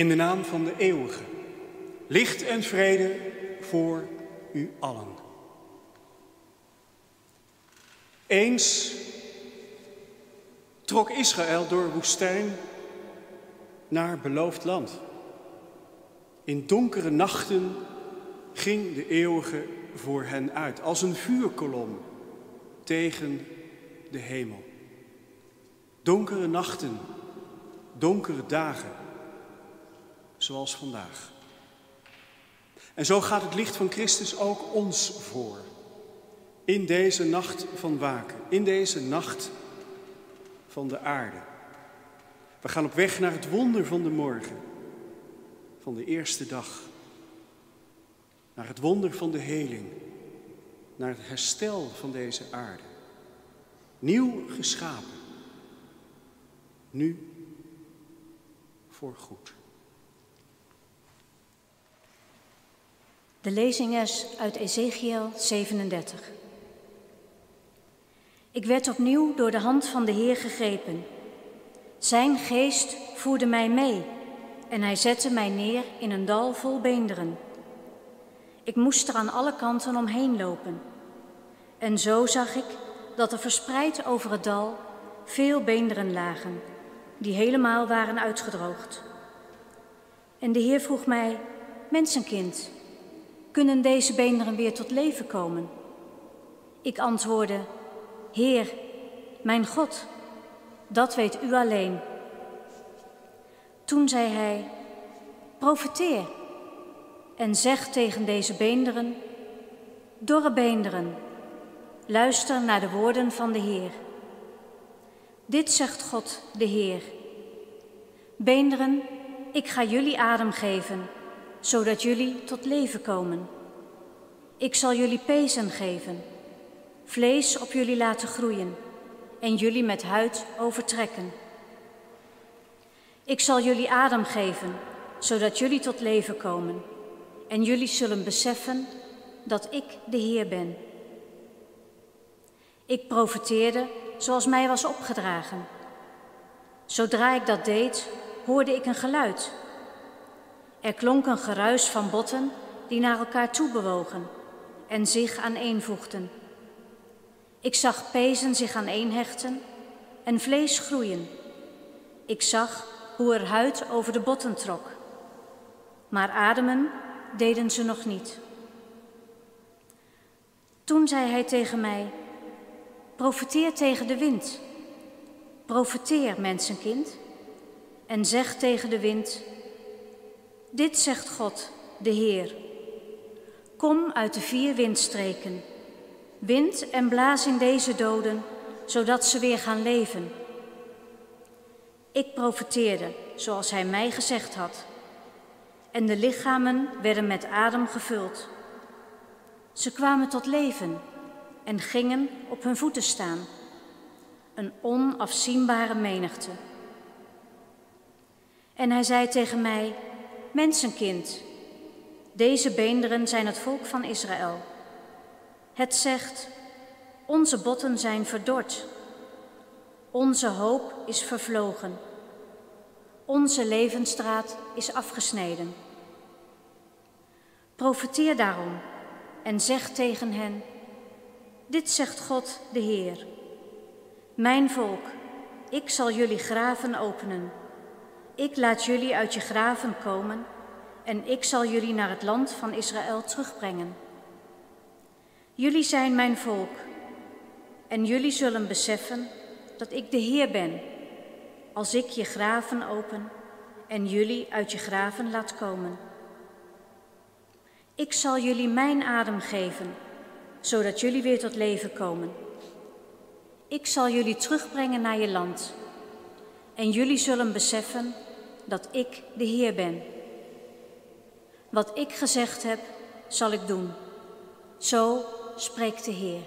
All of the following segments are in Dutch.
In de naam van de eeuwige, licht en vrede voor u allen. Eens trok Israël door woestijn naar beloofd land. In donkere nachten ging de eeuwige voor hen uit, als een vuurkolom tegen de hemel. Donkere nachten, donkere dagen, zoals vandaag. En zo gaat het licht van Christus ook ons voor. In deze nacht van waken, in deze nacht van de aarde. We gaan op weg naar het wonder van de morgen, van de eerste dag. Naar het wonder van de heling, naar het herstel van deze aarde. Nieuw geschapen, nu voor goed. De lezing is uit Ezekiel 37. Ik werd opnieuw door de hand van de Heer gegrepen. Zijn geest voerde mij mee en hij zette mij neer in een dal vol beenderen. Ik moest er aan alle kanten omheen lopen. En zo zag ik dat er verspreid over het dal veel beenderen lagen, die helemaal waren uitgedroogd. En de Heer vroeg mij, mensenkind, kunnen deze beenderen weer tot leven komen? Ik antwoordde, Heer, mijn God, dat weet u alleen. Toen zei hij, profeteer en zeg tegen deze beenderen, dorre beenderen, luister naar de woorden van de Heer. Dit zegt God, de Heer. Beenderen, ik ga jullie adem geven, zodat jullie tot leven komen. Ik zal jullie pezen geven, vlees op jullie laten groeien en jullie met huid overtrekken. Ik zal jullie adem geven, zodat jullie tot leven komen en jullie zullen beseffen dat ik de Heer ben. Ik profeteerde zoals mij was opgedragen. Zodra ik dat deed, hoorde ik een geluid. Er klonk een geruis van botten die naar elkaar toe bewogen en zich aaneenvoegden. Ik zag pezen zich aaneenhechten en vlees groeien. Ik zag hoe er huid over de botten trok. Maar ademen deden ze nog niet. Toen zei hij tegen mij, profeteer tegen de wind. Profeteer, mensenkind, en zeg tegen de wind, dit zegt God, de Heer. Kom uit de vier windstreken, wind en blaas in deze doden, zodat ze weer gaan leven. Ik profeteerde zoals hij mij gezegd had en de lichamen werden met adem gevuld. Ze kwamen tot leven en gingen op hun voeten staan, een onafzienbare menigte. En hij zei tegen mij, mensenkind, deze beenderen zijn het volk van Israël. Het zegt, onze botten zijn verdord, onze hoop is vervlogen. Onze levensstraat is afgesneden. Profeteer daarom en zeg tegen hen: Dit zegt God de Heer. Mijn volk, ik zal jullie graven openen. Ik laat jullie uit je graven komen en ik zal jullie naar het land van Israël terugbrengen. Jullie zijn mijn volk en jullie zullen beseffen dat ik de Heer ben als ik je graven open en jullie uit je graven laat komen. Ik zal jullie mijn adem geven, zodat jullie weer tot leven komen. Ik zal jullie terugbrengen naar je land en jullie zullen beseffen dat ik de Heer ben. Wat ik gezegd heb, zal ik doen. Zo spreekt de Heer.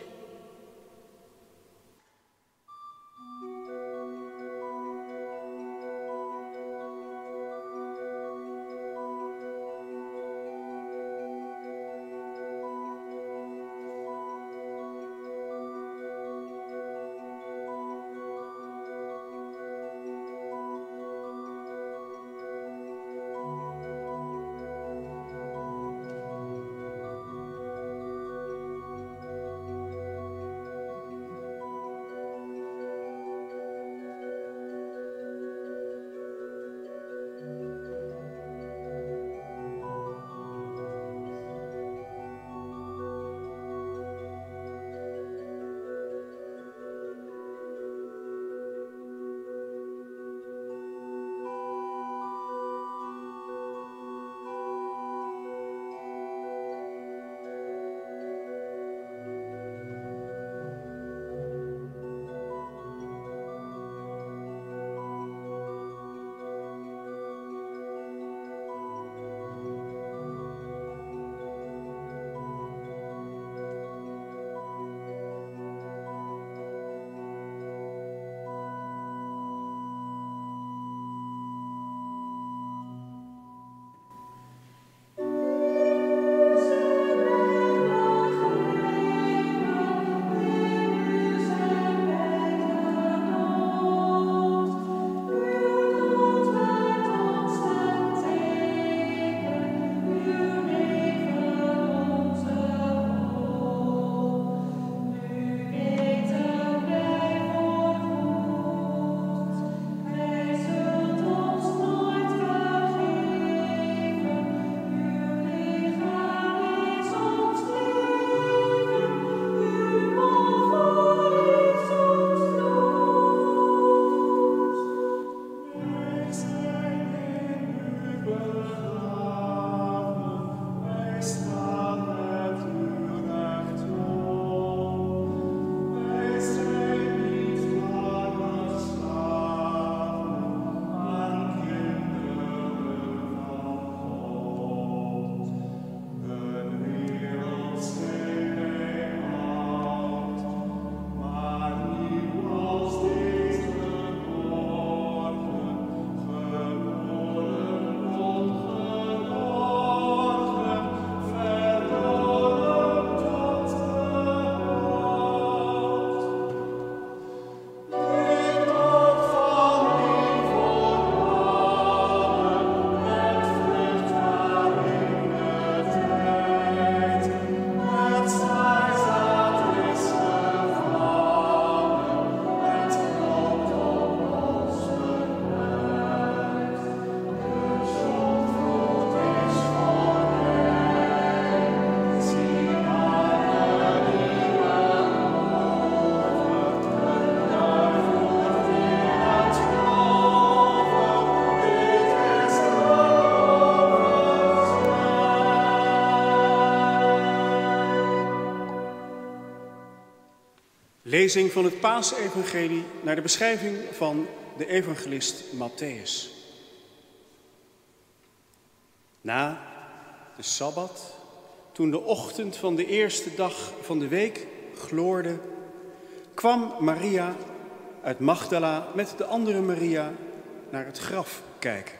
Lezing van het Paasevangelie naar de beschrijving van de evangelist Matthäus. Na de Sabbat, toen de ochtend van de eerste dag van de week gloorde, kwam Maria uit Magdala met de andere Maria naar het graf kijken.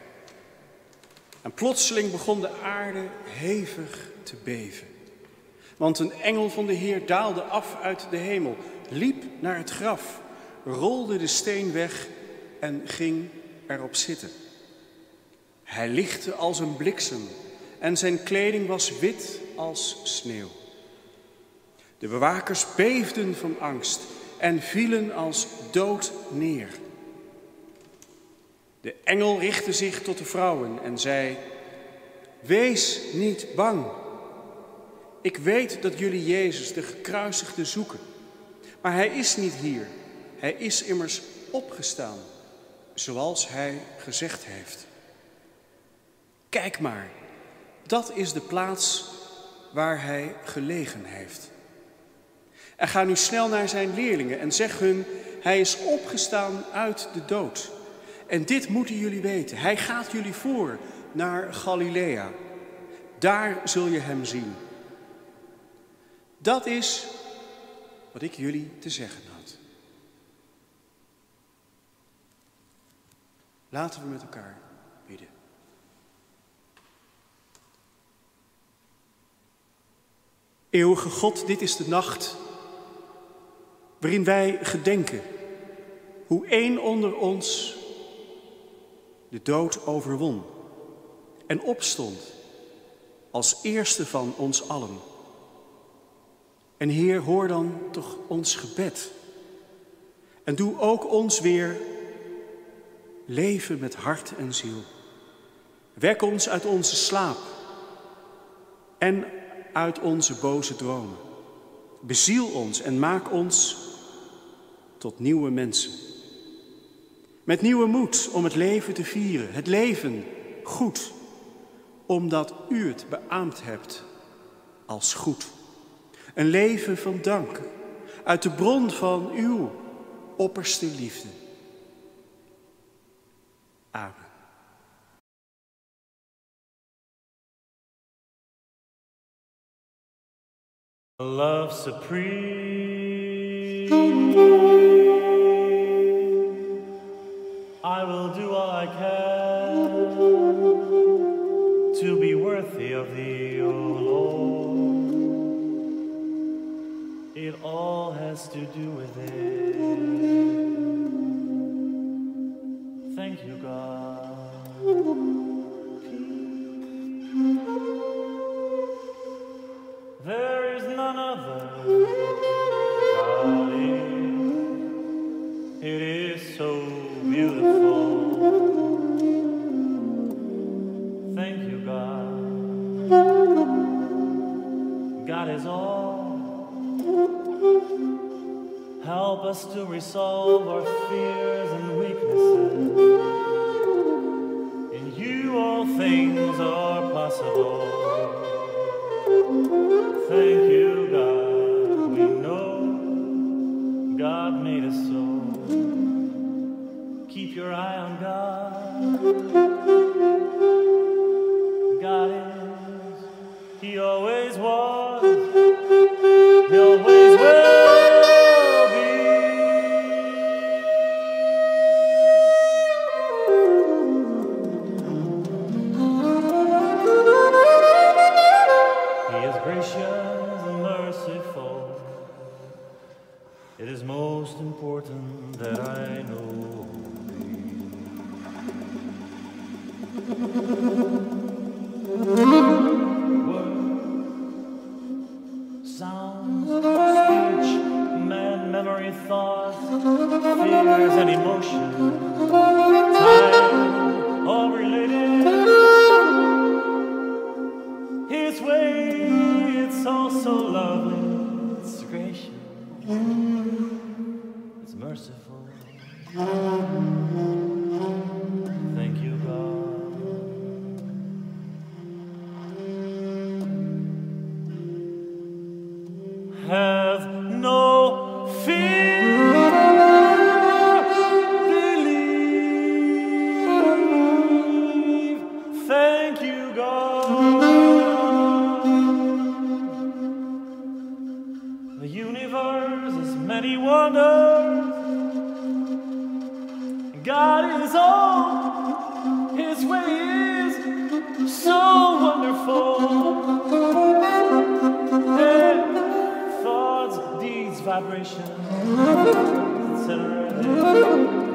En plotseling begon de aarde hevig te beven. Want een engel van de Heer daalde af uit de hemel, liep naar het graf, rolde de steen weg en ging erop zitten. Hij lichtte als een bliksem en zijn kleding was wit als sneeuw. De bewakers beefden van angst en vielen als dood neer. De engel richtte zich tot de vrouwen en zei: Wees niet bang. Ik weet dat jullie Jezus, de gekruisigde, zoeken. Maar hij is niet hier. Hij is immers opgestaan, zoals hij gezegd heeft. Kijk maar, dat is de plaats waar hij gelegen heeft. En ga nu snel naar zijn leerlingen en zeg hun, hij is opgestaan uit de dood. En dit moeten jullie weten, hij gaat jullie voor naar Galilea. Daar zul je hem zien. Dat is wat ik jullie te zeggen had. Laten we met elkaar bidden. Eeuwige God, dit is de nacht waarin wij gedenken hoe één onder ons de dood overwon en opstond als eerste van ons allen. En Heer, hoor dan toch ons gebed. En doe ook ons weer leven met hart en ziel. Wek ons uit onze slaap en uit onze boze dromen. Beziel ons en maak ons tot nieuwe mensen. Met nieuwe moed om het leven te vieren. Het leven goed, omdat u het beaamd hebt als goed. Een leven van dank uit de bron van uw opperste liefde. Amen. Love supreme, I will do all I can has to do with it. Thank you, God. Us to resolve our fears and weaknesses. In you all things are possible. Thank you, God. We know God made us so. Keep your eye on God. God gracious and merciful. It is most important that I know thee. Word, sounds, speech, man, memory, thought, fears, and emotion,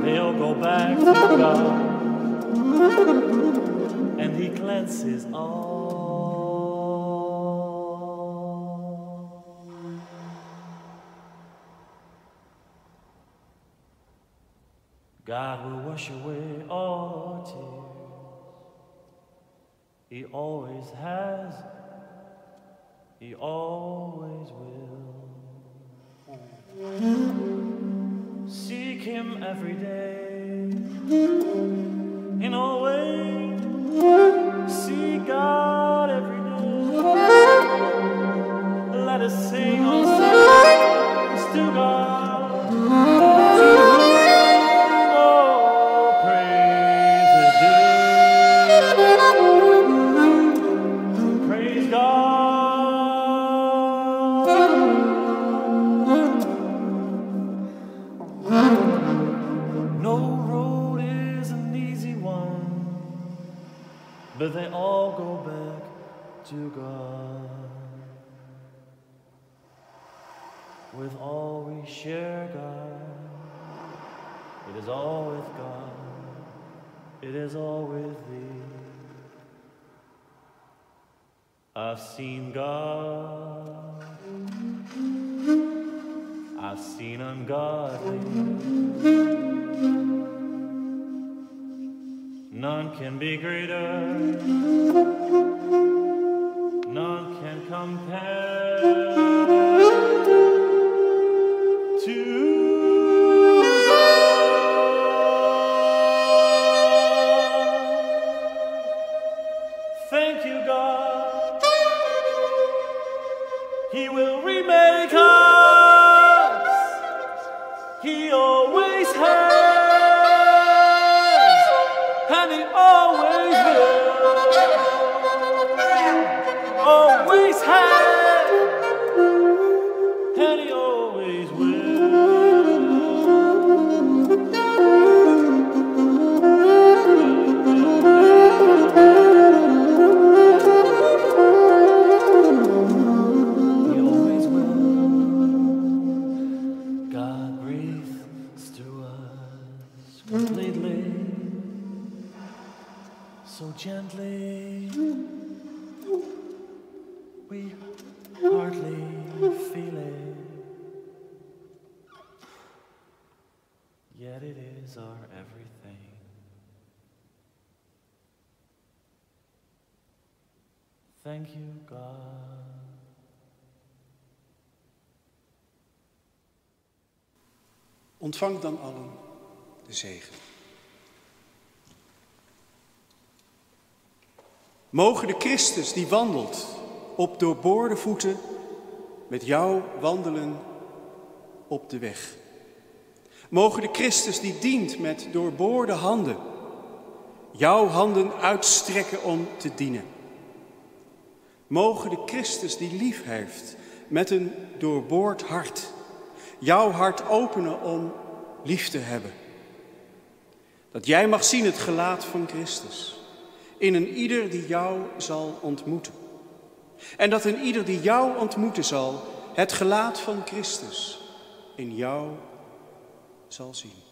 they'll go back to God. And He cleanses all. God will wash away all tears. He always has, He always will. Seek Him every day, in all ways. Seek God is all with Thee. I've seen God, I've seen ungodly. None can be greater, none can compare everything. Thank you, God. Ontvang dan allen de zegen. Mogen de Christus die wandelt op doorboorde voeten met jou wandelen op de weg. Mogen de Christus die dient met doorboorde handen jouw handen uitstrekken om te dienen. Mogen de Christus die lief heeft met een doorboord hart jouw hart openen om lief te hebben. Dat jij mag zien het gelaat van Christus in een ieder die jou zal ontmoeten. En dat een ieder die jou ontmoeten zal, het gelaat van Christus in jou zal zien.